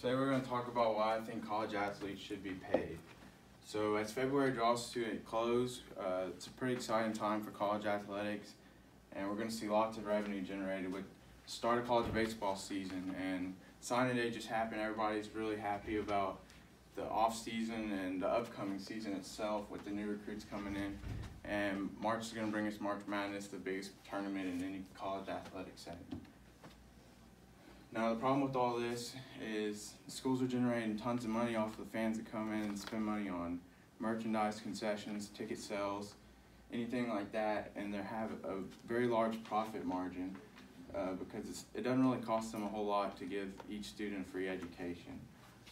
Today we're going to talk about why I think college athletes should be paid. So as February draws to a close, uh, it's a pretty exciting time for college athletics and we're going to see lots of revenue generated with the start of college baseball season and signing day just happened. Everybody's really happy about the off season and the upcoming season itself with the new recruits coming in. And March is going to bring us March Madness, the biggest tournament in any college athletic setting. Now the problem with all this is schools are generating tons of money off of the fans that come in and spend money on merchandise, concessions, ticket sales, anything like that, and they have a very large profit margin uh, because it doesn't really cost them a whole lot to give each student free education.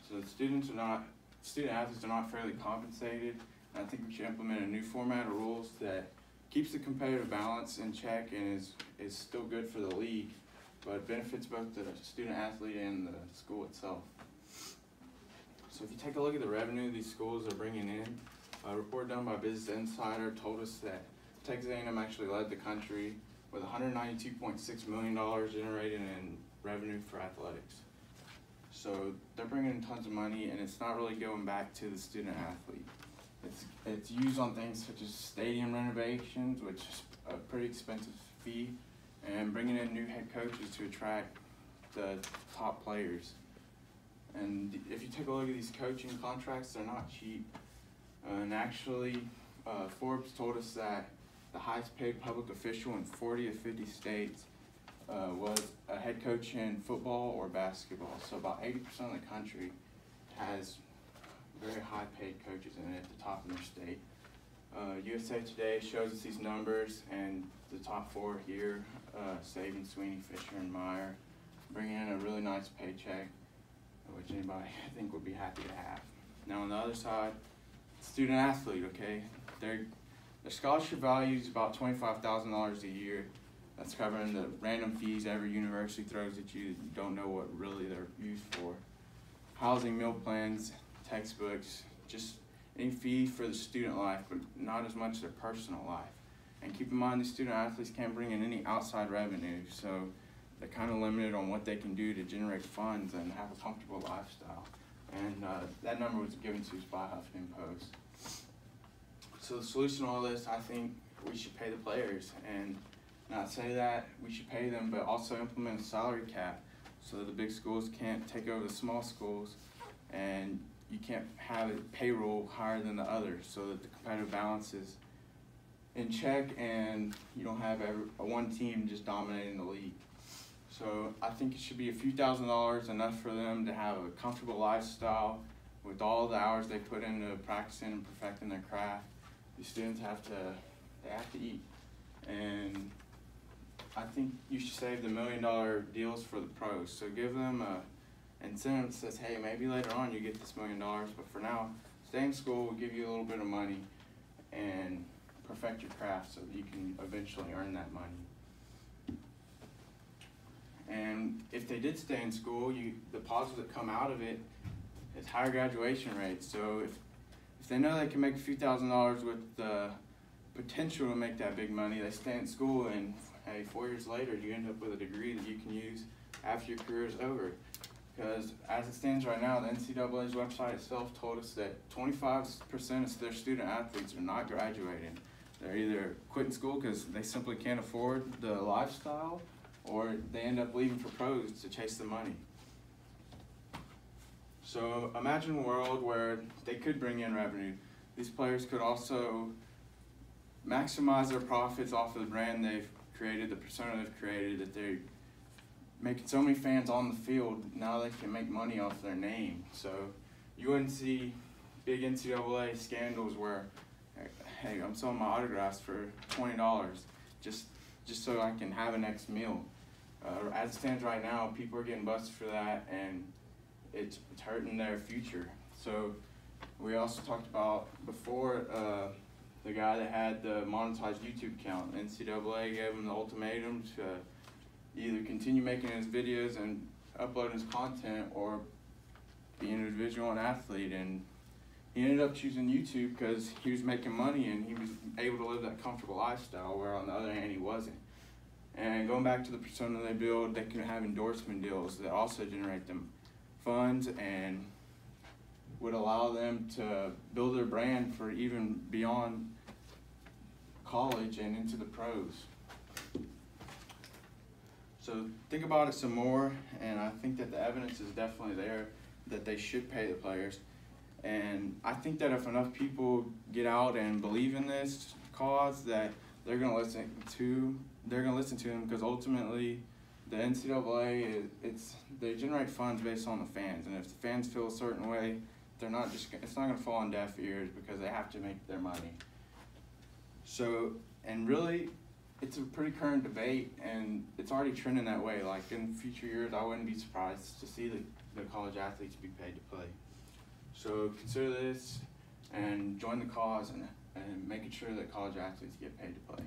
So the students are not, student athletes are not fairly compensated. I think we should implement a new format of rules that keeps the competitive balance in check and is, is still good for the league but it benefits both the student athlete and the school itself. So if you take a look at the revenue these schools are bringing in, a report done by Business Insider told us that Texas A&M actually led the country with $192.6 million generated in revenue for athletics. So they're bringing in tons of money and it's not really going back to the student athlete. It's, it's used on things such as stadium renovations, which is a pretty expensive fee, and bringing in new head coaches to attract the top players. And if you take a look at these coaching contracts, they're not cheap. Uh, and actually, uh, Forbes told us that the highest paid public official in 40 of 50 states uh, was a head coach in football or basketball. So about 80% of the country has very high paid coaches in it at the top of their state. Uh, USA Today shows us these numbers, and the top four here, uh, Saban, Swinney, Fisher, and Meyer, bringing in a really nice paycheck, which anybody I think would be happy to have. Now on the other side, student athlete, okay, their their scholarship value is about twenty-five thousand dollars a year. That's covering the random fees every university throws at you. that You don't know what really they're used for. Housing, meal plans, textbooks, just any fee for the student life, but not as much their personal life. And keep in mind, these student athletes can't bring in any outside revenue, so they're kind of limited on what they can do to generate funds and have a comfortable lifestyle. And uh, that number was given to us by Huffington Post. So the solution to all this, I think we should pay the players, and not say that we should pay them, but also implement a salary cap so that the big schools can't take over the small schools, and you can't have a payroll higher than the others, so that the competitive balance is in check and you don't have every, one team just dominating the league. So I think it should be a few thousand dollars, enough for them to have a comfortable lifestyle with all the hours they put into practicing and perfecting their craft. The students have to, they have to eat. And I think you should save the million dollar deals for the pros. So give them a incentive that says, hey, maybe later on you get this million dollars, but for now, stay in school, we'll give you a little bit of money and perfect your craft so that you can eventually earn that money. And if they did stay in school, you the positives that come out of it is higher graduation rates. So if if they know they can make a few thousand dollars with the potential to make that big money, they stay in school and hey, four years later you end up with a degree that you can use after your career is over. Because as it stands right now, the NCAA's website itself told us that 25% of their student athletes are not graduating. They're either quitting school because they simply can't afford the lifestyle, or they end up leaving for pros to chase the money. So imagine a world where they could bring in revenue. These players could also maximize their profits off of the brand they've created, the persona they've created, that they're making so many fans on the field, now they can make money off their name. So you wouldn't see big NCAA scandals where hey, I'm selling my autographs for twenty dollars, just just so I can have a next meal. Uh, as it stands right now, people are getting busted for that, and it's, it's hurting their future. So we also talked about before uh, the guy that had the monetized YouTube account. NCAA gave him the ultimatum to either continue making his videos and uploading his content, or be an individual and athlete and he ended up choosing YouTube because he was making money and he was able to live that comfortable lifestyle, where on the other hand, he wasn't. And going back to the persona they build, they can have endorsement deals that also generate them funds and would allow them to build their brand for even beyond college and into the pros. So think about it some more, and I think that the evidence is definitely there that they should pay the players. And I think that if enough people get out and believe in this cause, that they're gonna listen to they're gonna listen to them because ultimately, the NCAA it's they generate funds based on the fans, and if the fans feel a certain way, they're not just it's not gonna fall on deaf ears because they have to make their money. So and really, it's a pretty current debate, and it's already trending that way. Like in future years, I wouldn't be surprised to see the, the college athletes be paid to play. So consider this and join the cause and, and making sure that college athletes get paid to play.